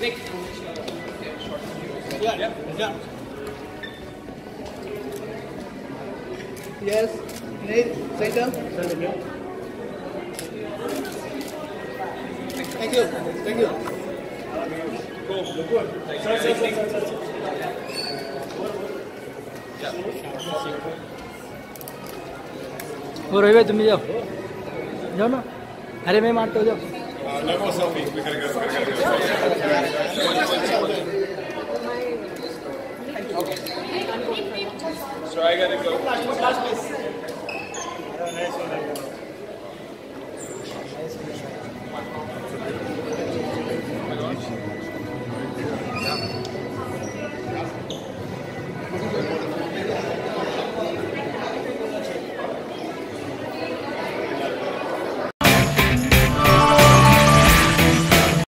Nick. Nick. Nick. Yeah, yeah, yeah. Yes. Nate, center. Thank you. Thank you. हो रही तुम्ही जाओ जाओ ना अरे मैं मारता हूँ जाओ Okay. So I gotta go.